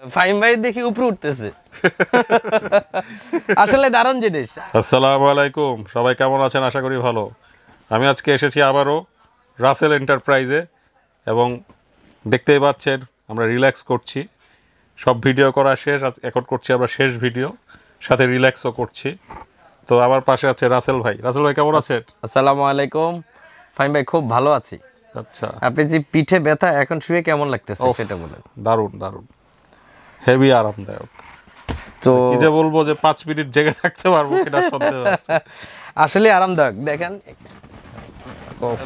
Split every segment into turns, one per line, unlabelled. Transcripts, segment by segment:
ফাইম ভাই দেখি উপরে উঠতেছে। আসলে দারুণ জিনিস।
আসসালামু আলাইকুম সবাই কেমন আছেন? আশা করি ভালো। আমি আজকে এসেছি আবারও রাসেল এন্টারপ্রাইজে এবং দেখতেই পাচ্ছেন আমরা রিল্যাক্স করছি। সব ভিডিও করা শেষ এখন করছি আমরা শেষ ভিডিও সাথে রিল্যাক্সও করছি। তো আমার পাশে আছে রাসেল ভাই। রাসেল ভাই কেমন আছেন?
আসসালামু আলাইকুম। ফাইম ভাই খুব ভালো আছি।
আচ্ছা।
আপনি যে পিঠে ব্যথা এখন শুয়ে কেমন লাগতেছে সেটা বলেন।
দারুণ দারুণ। হেভি আরামদায়ক।
তো
কি যে বলব যে পাঁচ মিনিট জেগে থাকতে পারব সেটা সন্দেহ।
আসলে আরামদায়ক। দেখেন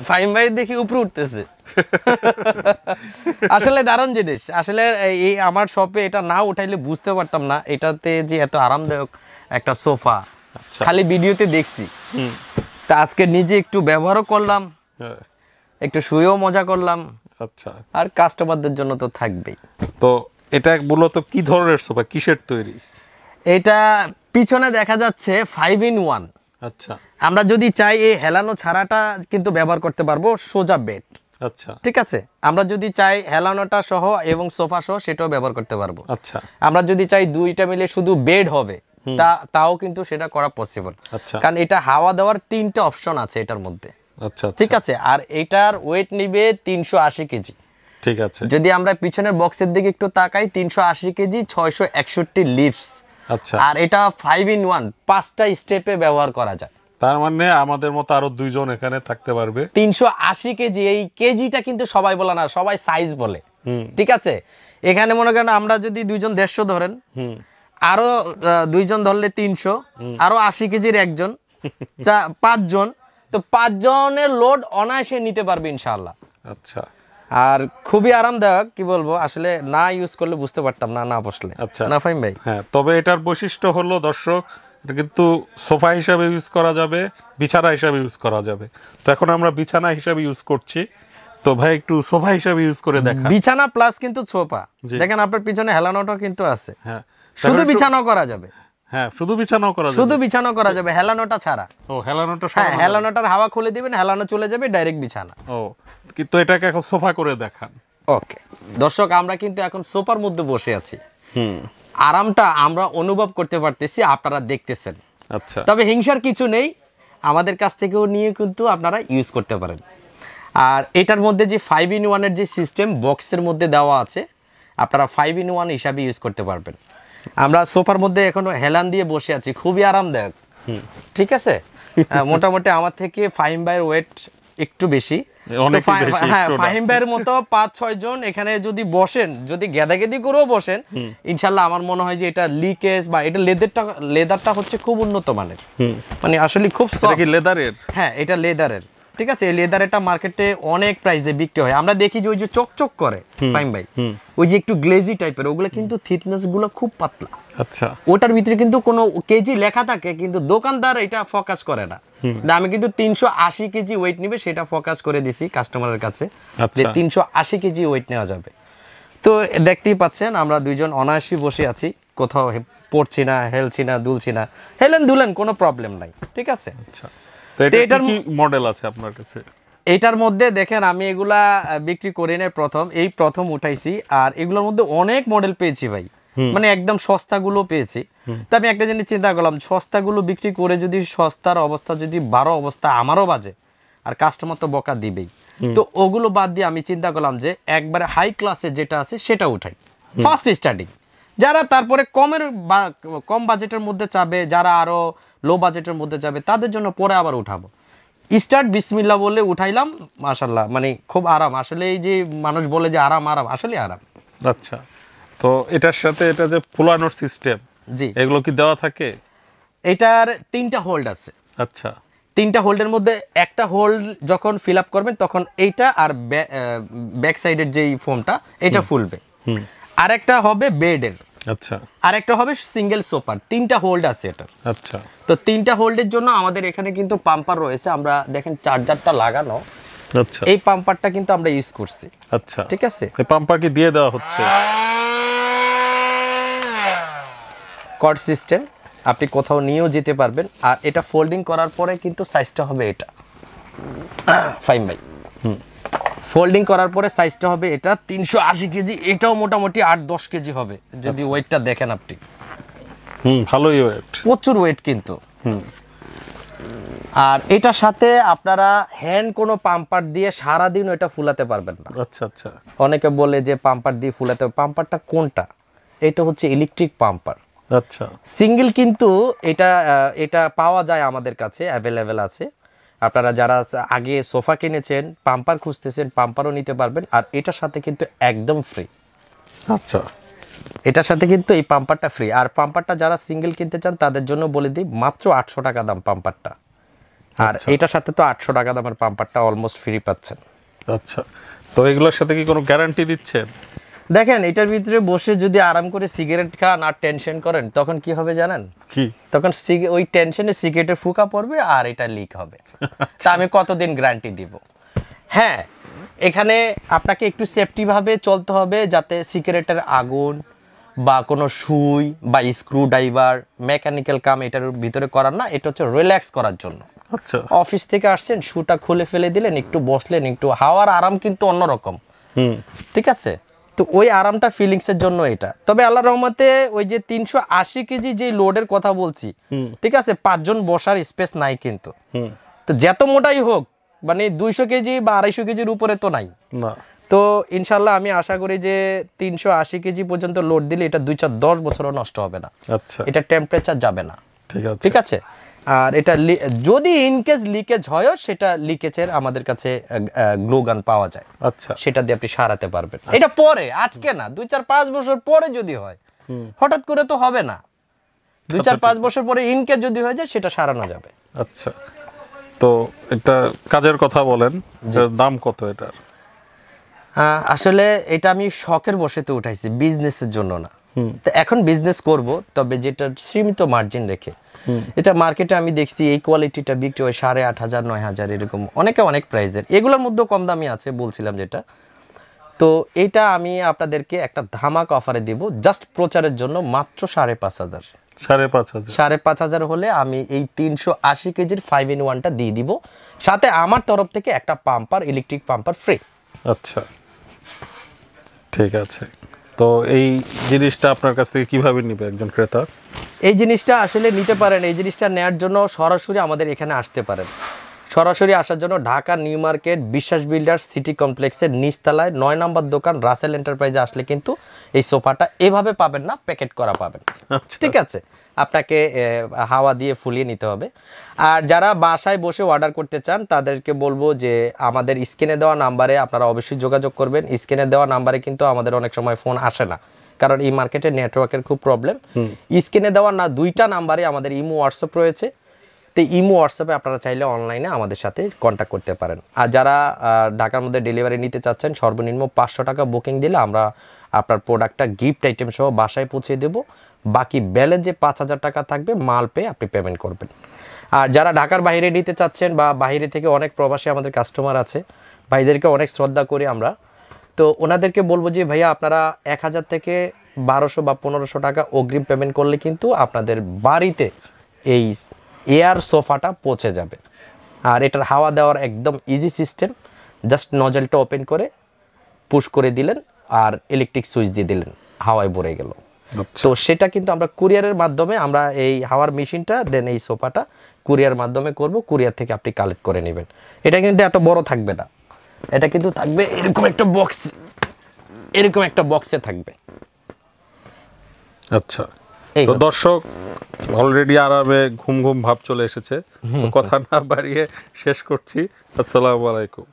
ফাইম ভাই দেখি উপরে উঠতেছে। আসলে দারুণ জিনিস। আসলে এই- আমার শপে এটা না উঠাইলে বুঝতে পারতাম না এটাতে যে এত আরামদায়ক একটা সোফা। খালি ভিডিওতে দেখছি। তা আজকে নিজে একটু ব্যবহারও করলাম
হ্যাঁ,
একটু শুয়েও মজা করলাম।
আচ্ছা।
আর কাস্টমারদের জন্য তো থাকবেই।
তো এটা মূলত কি ধরনের সোফা? কিসের তৈরি?
এটা পিছনে দেখা যাচ্ছে ফাইভ ইন ওয়ান
আচ্ছা।
আমরা যদি চাই এই হেলানো ছাড়াটা কিন্তু ব্যবহার করতে পারব সোজা বেড
আচ্ছা।
ঠিক আছে? আমরা যদি চাই হেলানোটা সহ এবং সোফা সহ সেটাও ব্যবহার করতে পারব।
আচ্ছা।
আমরা যদি চাই দুইটা মিলে শুধু বেড হবে তা তাও কিন্তু সেটা করা পসিবল
আচ্ছা।
কারণ এটা হাওয়া দেওয়ার তিনটা অপশন আছে এটার মধ্যে।
আচ্ছা
ঠিক আছে? আর এটার ওয়েট নিবে তিনশো আশি কেজি।
ঠিক আছে।
যদি আমরা পিছনের বক্সের দিকে একটু তাকাই তিনশো আশি কেজি ছয়শো একষট্টি লিপস
আচ্ছা।
আর এটা ফাইভ ইন ওয়ান পাঁচটা স্টেপে ব্যবহার করা যায়।
তার মানে আমাদের মতো আরও দুইজন এখানে থাকতে পারবে।
তিনশো আশি কেজি এই কেজিটা কিন্তু সবাই বলে না সবাই সাইজ বলে। ঠিক আছে? এখানে মনে করেন আমরা যদি দুইজন দেড়শো ধরেন
হুম।
আরও দুইজন ধরলে তিনশো আরও আশি কেজির একজন পাঁচজন তো পাঁচজনের লোড অনায়াসে নিতে পারবে ইনশাআল্লাহ।
আচ্ছা।
আর খুবই আরামদায়ক কি বলব আসলে না ইউজ করলে বুঝতে পারতাম না না বসলে।
আচ্ছা।
না ফাইম ভাই?
হ্যাঁ তবে এটার বৈশিষ্ট্য হলো দর্শক এটা কিন্তু সোফা হিসাবে ইউজ করা যাবে বিছানা হিসাবে ইউজ করা যাবে। তো এখন আমরা বিছানা হিসাবে ইউজ করছি। তো ভাই একটু সোফা হিসাবে ইউজ করে দেখা
বিছানা প্লাস কিন্তু ছোপা
জি।
দেখেন আপনার পিছনে হেলানোটা কিন্তু আছে।
হ্যাঁ।
শুধু বিছানাও করা যাবে।
হ্যাঁ শুধু বিছানাও করা যাবে।
শুধু বিছানাও করা যাবে হেলানোটা ছাড়া।
ও হেলানোটা
হ্যাঁ হেলানোটার হাওয়া খুলে দিবেন হেলানো চলে যাবে ডাইরেক্ট বিছানা।
ও কিন্তু এটাকে এখন সোফা করে দেখান।
ওকে। দর্শক আমরা কিন্তু এখন সোফার মধ্যে বসে আছি।
হুম।
আরামটা আমরা অনুভব করতে পারতেছি আপনারা দেখতেছেন।
আচ্ছা।
তবে হিংসার কিছু নেই আমাদের কাছ থেকেও নিয়ে কিন্তু আপনারা ইউজ করতে পারেন। আর এটার মধ্যে যে ফাইভ ইন ওয়ানের যে সিস্টেম বক্সের মধ্যে দেওয়া আছে আপনারা ফাইভ ইন ওয়ান হিসাবে ইউজ করতে পারবেন। আমরা সোফার মধ্যে এখনও হেলান দিয়ে বসে আছি খুবই আরামদায়ক। ঠিক আছে? মোটামুটি আমার থেকে ফাহিম ভাইয়ের ওয়েট একটু বেশি। হ্যাঁ ফাহিম ভাইয়ের মতো পাঁচ ছয় জন এখানে যদি বসেন যদি গেদাগেদি করেও বসেন ইনশাল্লাহ আমার মনে হয় যে এটা লিকেজ বা এটা লেদারটা লেদারটা হচ্ছে খুব উন্নত মানের। মানে আসলে খুব
লেদারের
হ্যাঁ এটা লেদারের ঠিক আছে? এই লেদারেরটা মার্কেটে অনেক প্রাইসে বিক্রি হয়। আমরা দেখি যে ওই যে চকচক করে ফাইম ভাই ওই যে একটু গ্লেজি টাইপের ওগুলো কিন্তু থিকনেসগুলো খুব পাতলা।
আচ্ছা।
ওটার ভিতরে কিন্তু কোনো কেজি লেখা থাকে কিন্তু দোকানদার এটা ফোকাস করে না। আমি কিন্তু তিনশো আশি কেজি ওয়েট নিবে সেটা ফোকাস করে দিছি কাস্টমারের কাছে যে
আচ্ছা।
তিনশো আশি কেজি ওয়েট নেওয়া যাবে। তো দেখতেই পাচ্ছেন আমরা দুইজন অনায়াসই বসে আছি। কোথাও পড়ছি না হেলছি না দুলছি না। হেলেন দুলেন কোনো প্রবলেম নাই ঠিক আছে?
আচ্ছা। তো
এটার
কি মডেল আছে আপনার কাছে?
এইটার মধ্যে দেখেন আমি এগুলা বিক্রি করি নাই প্রথম। এই প্রথম উঠাইছি আর এগুলোর মধ্যে অনেক মডেল পেয়েছি ভাই। মানে একদম সস্তাগুলো পেয়েছি। তো আমি একটা জিনিস চিন্তা করলাম সস্তাগুলো বিক্রি করে যদি সস্তার অবস্থা যদি বারো অবস্থা আমারও বাজে আর কাস্টমার তো বকা দিবেই। তো ওগুলো বাদ দিয়ে আমি চিন্তা করলাম যে একবারে হাই ক্লাসে যেটা আছে সেটা উঠাই। ফার্স্ট স্টার্টিং যারা তারপরে কমের কম বাজেটের মধ্যে চাবে যারা আরও লো বাজেটের মধ্যে যাবে তাদের জন্য পরে আবার উঠাবো। স্টার্ট বিসমিল্লা বলে উঠাইলাম মাশাল্লাহ মানে খুব আরাম। আসলে এই যে মানুষ বলে যে আরাম আরাম আসলে আরাম।
আচ্ছা তো এটার সাথে এটা যে ফুলানোর সিস্টেম
জি।
এগুলো কি দেওয়া থাকে?
এটার তিনটা হোল্ড আছে।
আচ্ছা।
তিনটা হোল্ডের মধ্যে একটা হোল্ড যখন ফিল আপ করবেন তখন এইটা আর ব্যাক সাইডের যেই ফোমটা এটা ফুলবে।
হুম।
আরেকটা হবে বেডের।
আচ্ছা।
আরেকটা হবে সিঙ্গেল সোফার। তিনটা হোল্ড আছে এটার।
আচ্ছা।
তো তিনটা হোল্ডের জন্য আমাদের এখানে কিন্তু পাম্পার রয়েছে। আমরা দেখেন চার্জারটা লাগানো।
আচ্ছা।
এই পাম্পারটা কিন্তু আমরা ইউজ করছি।
আচ্ছা।
ঠিক আছে?
এই পাম্পার কি দিয়ে দেওয়া হচ্ছে।
কর্ড সিস্টেম আপনি কোথাও নিয়েও যেতে পারবেন। আর এটা ফোল্ডিং করার পরে কিন্তু সাইজটা হবে এটা। Fine by. ফোল্ডিং করার পরে সাইজটা হবে এটা তিনশো আশি কেজি এটাও মোটামুটি আট দশ কেজি হবে যদি ওয়েটটা দেখেন আপনি।
হুম ভালোই ওয়েট
প্রচুর ওয়েট কিন্তু।
হুম।
আর এটার সাথে আপনারা হ্যান্ড কোনো পাম্পার দিয়ে সারাদিন ওটা ফুলাতে পারবেন না।
আচ্ছা আচ্ছা।
অনেকে বলে যে পাম্পার দিয়ে ফুলাতে পাম্পারটা কোনটা? এটা হচ্ছে ইলেকট্রিক পাম্পার
আচ্ছা।
সিঙ্গেল কিন্তু এটা এটা পাওয়া যায় আমাদের কাছে অ্যাভেলেবেল আছে। আপনারা যারা আগে সোফা কিনেছেন পাম্পার খুঁজতেছেন পাম্পারও নিতে পারবেন আর এটার সাথে কিন্তু একদম ফ্রি
আচ্ছা।
এটার সাথে কিন্তু এই পাম্পারটা ফ্রি আর পাম্পারটা যারা সিঙ্গেল কিনতে চান তাদের জন্য বলে দিই মাত্র আটশো টাকা দাম পাম্পারটা। আর এটার সাথে তো আটশো টাকা দামের পাম্পারটা অলমোস্ট ফ্রি পাচ্ছেন।
আচ্ছা। তো এগুলোর সাথে কি কোনো গ্যারান্টি দিচ্ছেন?
দেখেন এটার ভিতরে বসে যদি আরাম করে সিগারেট খান আর টেনশন করেন তখন কি হবে জানেন?
কি?
তখন ওই টেনশনে সিগারেটের ফুকা পড়বে আর এটা লিক হবে। তা আমি কতদিন গ্যারান্টি দিব? হ্যাঁ এখানে আপনাকে একটু সেফটিভাবে চলতে হবে যাতে সিগারেটের আগুন বা কোনো সুই বা স্ক্রু ড্রাইভার মেকানিক্যাল কাম এটার ভিতরে করার না এটা হচ্ছে রিল্যাক্স করার জন্য।
আচ্ছা।
অফিস থেকে আসছেন শুটা খুলে ফেলে দিলেন একটু বসলেন একটু হাওয়ার আরাম কিন্তু অন্যরকম।
হুম।
ঠিক আছে? তো ওই আরামটা ফিলিংসের জন্য এটা। তবে আল্লাহ রহমতে ওই যে তিনশো আশি কেজি যে লোডের কথা বলছি ঠিক আছে পাঁচজন বসার স্পেস নাই কিন্তু। তো যত মোটাই হোক মানে দুইশো কেজি বা আড়াইশো কেজির উপরে তো নাই। তো ইনশাল্লাহ আমি আশা করি যে তিনশো আশি কেজি পর্যন্ত লোড দিলে এটা দুই চার দশ বছরও নষ্ট হবে না।
আচ্ছা।
এটা টেম্পারেচার যাবে না।
ঠিক আছে।
ঠিক আছে? আর এটা যদি ইনকেস লিকেজ হয়ও সেটা লিকেজের আমাদের কাছে গ্লো গান পাওয়া যায়।
আচ্ছা।
সেটা দিয়ে আপনি সারাতে পারবেন। এটা পরে আজকে না দুই চার পাঁচ বছর পরে যদি হয় হঠাৎ করে তো হবে না। দুই চার পাঁচ বছর পরে ইনকেস যদি হয়ে যায় সেটা সারানো যাবে।
আচ্ছা। তো এটা কাজের কথা বলেন এটার দাম কত এটার?
আসলে এটা আমি শখের বসেতে উঠাইছি বিজনেসের জন্য না। তো এখন বিজনেস করব তবে যেটা সীমিত মার্জিন রেখে। এটা মার্কেটে আমি দেখছি এই কোয়ালিটিটা বিক্রি হয় সাড়ে আট হাজার নয় হাজার এরকম। অনেকে অনেক প্রাইসের এগুলোর মধ্যেও কম দামি আছে বলছিলাম যেটা। তো এটা আমি আপনাদেরকে একটা ধামাক অফারে দিব জাস্ট প্রচারের জন্য মাত্র সাড়ে পাঁচ হাজার।
সাড়ে পাঁচ হাজার।
সাড়ে পাঁচ হাজার হলে আমি এই তিনশো আশি কেজির ফাইভ ইন ওয়ানটা দিয়ে দিব। সাথে আমার তরফ থেকে একটা পাম্পার ইলেকট্রিক পাম্পার ফ্রি
আচ্ছা। ঠিক আছে। তো এই জিনিসটা আপনার কাছ থেকে কীভাবে নিবে একজন ক্রেতা?
এই জিনিসটা আসলে নিতে পারেন, এই জিনিসটা নেওয়ার জন্য সরাসরি আমাদের এখানে আসতে পারেন। সরাসরি আসার জন্য Dhaka new market Biswas builder city কমপ্লেক্সের নিচতলায় নয় নম্বর দোকান রাসেল এন্টারপ্রাইজে আসলে কিন্তু এই সোফাটা এভাবে পাবেন না প্যাকেট করা পাবেন।
আচ্ছা।
ঠিক আছে? আপনাকে হাওয়া দিয়ে ফুলিয়ে নিতে হবে। আর যারা বাসায় বসে অর্ডার করতে চান তাদেরকে বলব যে আমাদের স্ক্রিনে দেওয়া নাম্বারে আপনারা অবশ্যই যোগাযোগ করবেন। স্ক্রিনে দেওয়া নাম্বারে কিন্তু আমাদের অনেক সময় ফোন আসে না কারণ এই মার্কেটে নেটওয়ার্কের খুব প্রবলেম। স্ক্রিনে দেওয়া না দুইটা নাম্বারে আমাদের ইমো হোয়াটসঅ্যাপ রয়েছে। তো ইমো, হোয়াটসঅ্যাপে আপনারা চাইলে অনলাইনে আমাদের সাথে কন্ট্যাক্ট করতে পারেন। আর যারা ঢাকার মধ্যে ডেলিভারি নিতে চাচ্ছেন, সর্বনিম্ন পাঁচশো টাকা বুকিং দিলে আমরা আপনার প্রোডাক্টটা গিফট আইটেম সহ বাসায় পৌঁছে দেবো। বাকি ব্যালেন্স যে পাঁচ হাজার টাকা থাকবে, মাল পেয়ে আপনি পেমেন্ট করবেন। আর যারা ঢাকার বাইরে নিতে চাচ্ছেন বা বাইরে থেকে অনেক প্রবাসী আমাদের কাস্টমার আছে, ভাইদেরকে অনেক শ্রদ্ধা করি আমরা। তো ওনাদেরকে বলব যে, ভাইয়া, আপনারা এক হাজার থেকে বারোশো বা পনেরোশো টাকা অগ্রিম পেমেন্ট করলে কিন্তু আপনাদের বাড়িতে এই এয়ার সোফাটা পৌঁছে যাবে। আর এটার হাওয়া দেওয়ার একদম ইজি সিস্টেম জাস্ট নজলটা ওপেন করে পুশ করে দিলেন আর ইলেকট্রিক সুইচ দিয়ে দিলেন হাওয়ায় ভরে গেল।
আচ্ছা।
তো সেটা কিন্তু আমরা কুরিয়ারের মাধ্যমে আমরা এই হাওয়ার মেশিনটা দেন এই সোফাটা কুরিয়ার মাধ্যমে করব কুরিয়ার থেকে আপনি কালেক্ট করে নেবেন। এটা কিন্তু এত বড় থাকবে না। এটা কিন্তু থাকবে এরকম একটা বক্স এরকম একটা বক্সে থাকবে।
আচ্ছা।
এই
দর্শক অলরেডি আরামে ঘুম ঘুম ভাব চলে এসেছে। কথা না বাড়িয়ে শেষ করছি। আসসালামু আলাইকুম।